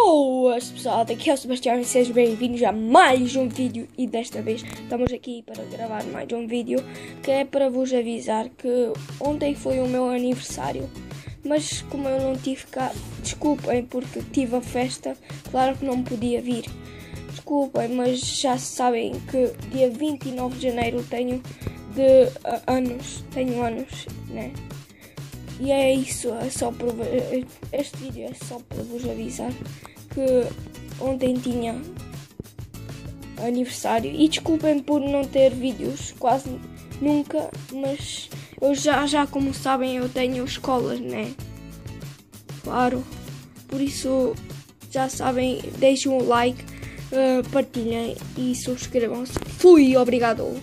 Boas pessoal, daqui é o Sebastião e sejam bem-vindos a mais um vídeo. E desta vez estamos aqui para gravar mais um vídeo que é para vos avisar que ontem foi o meu aniversário. Mas como eu não tive cá, desculpem porque tive a festa, claro que não podia vir. Desculpem, mas já sabem que dia 29 de janeiro tenho de uh, anos, tenho anos, né? E é isso, é só para, este vídeo é só para vos avisar que ontem tinha aniversário e desculpem por não ter vídeos quase nunca, mas eu já, já como sabem eu tenho escolas, né? Claro, por isso já sabem, deixem um like, uh, partilhem e subscrevam-se. Fui, obrigado!